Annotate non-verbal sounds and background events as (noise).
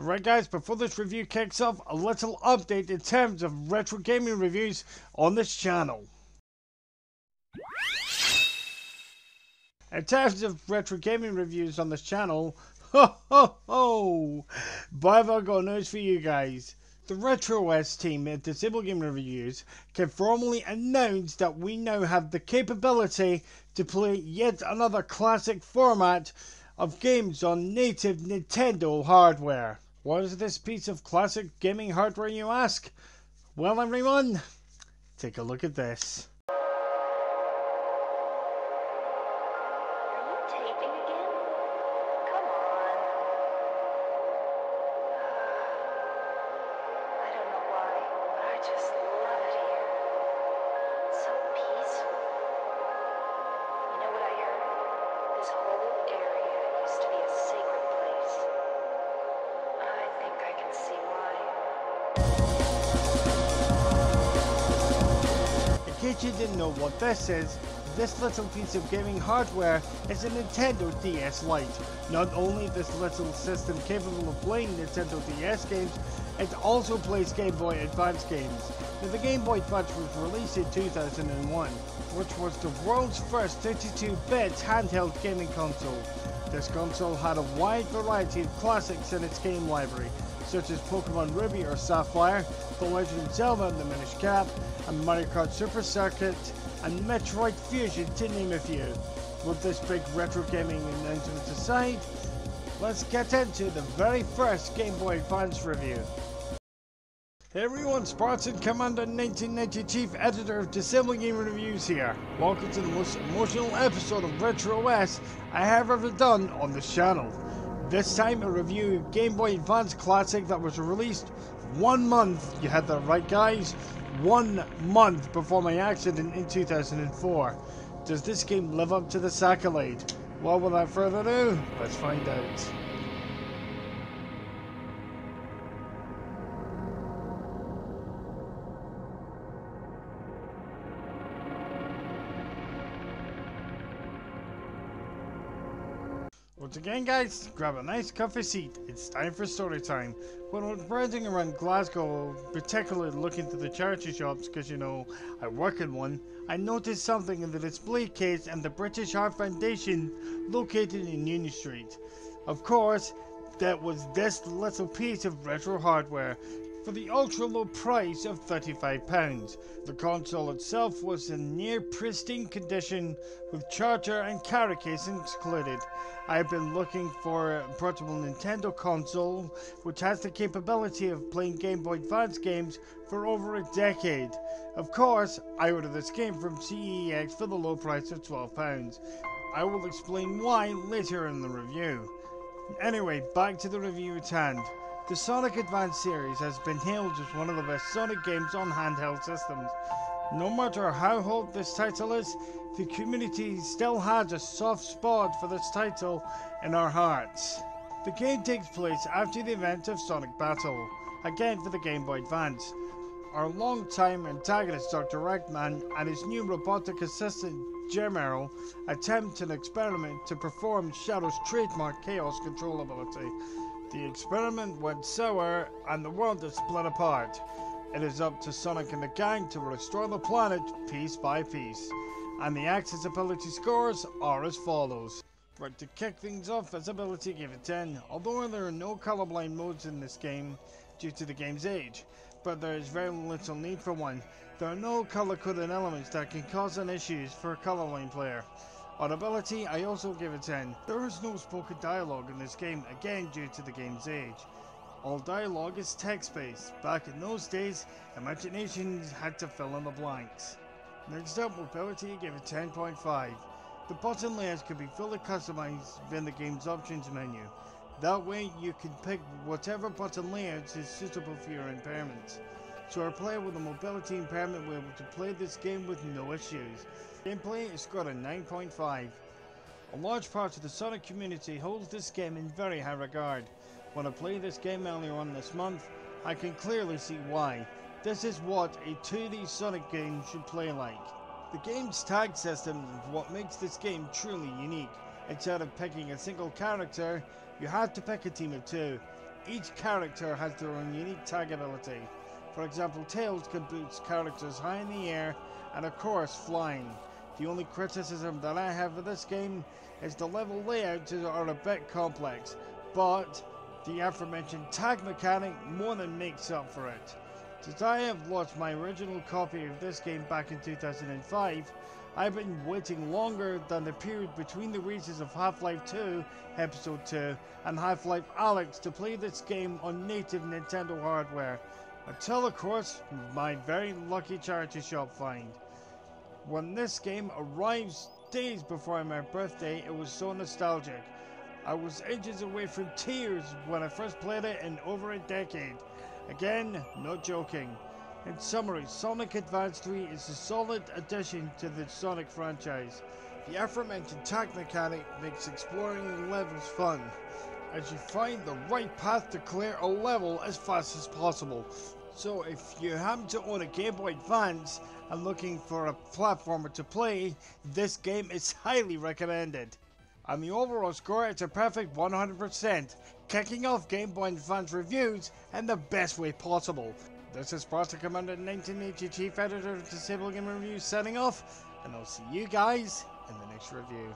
Alright guys, before this review kicks off, a little update in terms of retro gaming reviews on this channel. In terms of retro gaming reviews on this channel, (laughs) ho ho ho! But I've got news for you guys. The RetrOS team at Disabled Gaming Reviews can formally announce that we now have the capability to play yet another classic format of games on native Nintendo hardware. What is this piece of classic gaming hardware, you ask? Well, everyone, take a look at this. Case you didn't know what this is, this little piece of gaming hardware is a Nintendo DS Lite. Not only is this little system capable of playing Nintendo DS games, it also plays Game Boy Advance games. Now, the Game Boy Advance was released in 2001, which was the world's first 32-bit handheld gaming console. This console had a wide variety of classics in its game library, such as Pokemon Ruby or Sapphire, The Legend of Zelda and the Minish Cap, and Mario Kart Super Circuit, and Metroid Fusion to name a few. With this big retro gaming announcement aside, let's get into the very first Game Boy Advance review. Hey everyone, Spartan Commander 1990 Chief Editor of Disabled Gaming Reviews here. Welcome to the most emotional episode of RetrOS I have ever done on this channel. This time a review of Game Boy Advance Classic that was released one month, you had that right guys, one month before my accident in 2004. Does this game live up to this accolade? Well, without further ado, let's find out. Once again guys, grab a nice comfy seat, it's time for story time. When was browsing around Glasgow, particularly looking through the charity shops because you know, I work in one, I noticed something in the display case and the British Heart Foundation located in Union Street. Of course, that was this little piece of retro hardware for the ultra low price of £35. The console itself was in near pristine condition with charger and carry case included. I have been looking for a portable Nintendo console which has the capability of playing Game Boy Advance games for over a decade. Of course, I ordered this game from CEX for the low price of £12. I will explain why later in the review. Anyway, back to the review at hand. The Sonic Advance series has been hailed as one of the best Sonic games on handheld systems. No matter how old this title is, the community still has a soft spot for this title in our hearts. The game takes place after the event of Sonic Battle, again for the Game Boy Advance. Our longtime antagonist Dr. Eggman and his new robotic assistant Gemerl attempt an experiment to perform Shadow's trademark Chaos Control ability. The experiment went sour and the world is split apart. It is up to Sonic and the gang to restore the planet piece by piece. And the accessibility scores are as follows. Right, to kick things off, ability give it 10, although there are no colorblind modes in this game due to the game's age, but there is very little need for one. There are no color-coded elements that can cause an issues for a colorblind player. On ability, I also give it 10. There is no spoken dialogue in this game, again due to the game's age. All dialogue is text-based. Back in those days, imagination had to fill in the blanks. Next up, mobility, give it 10.5. The button layers can be fully customized within the game's options menu. That way, you can pick whatever button layers is suitable for your impairments. So a player with a mobility impairment will be able to play this game with no issues. Gameplay is scored a 9.5. A large part of the Sonic community holds this game in very high regard. When I played this game earlier on this month, I can clearly see why. This is what a 2D Sonic game should play like. The game's tag system is what makes this game truly unique. Instead of picking a single character, you have to pick a team of two. Each character has their own unique tag ability. For example, Tails can boost characters high in the air and of course flying. The only criticism that I have of this game is the level layouts are a bit complex, but the aforementioned tag mechanic more than makes up for it. Since I have lost my original copy of this game back in 2005, I've been waiting longer than the period between the releases of Half-Life 2 Episode 2 and Half-Life Alyx to play this game on native Nintendo hardware. Until of course, my very lucky charity shop find. When this game arrives days before my birthday, it was so nostalgic. I was inches away from tears when I first played it in over a decade. Again, no joking. In summary, Sonic Advance 3 is a solid addition to the Sonic franchise. The aforementioned tag mechanic makes exploring levels fun, as you find the right path to clear a level as fast as possible. So if you happen to own a Game Boy Advance and looking for a platformer to play, this game is (laughs) highly recommended. On the overall score, it's a perfect 100%, kicking off Game Boy Advance reviews in the best way possible. This is Sparta Commander 1980 Chief Editor of Disabled Gaming Reviews signing off, and I'll see you guys in the next review.